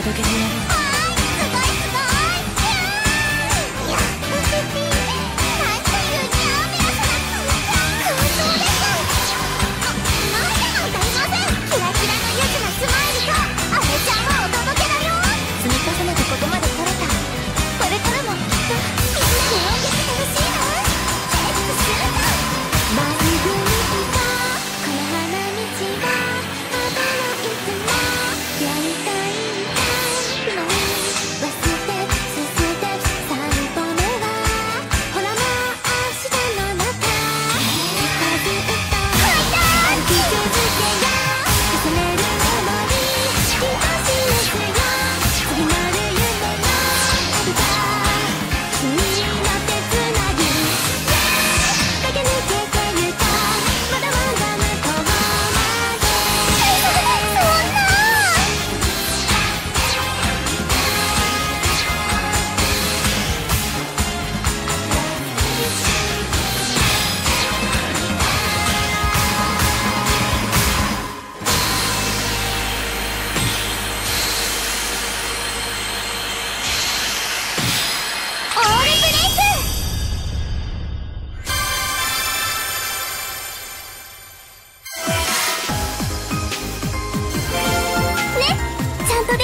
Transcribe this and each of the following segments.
so they can hear.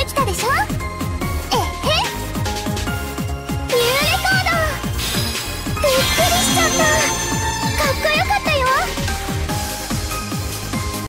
きたでしょ？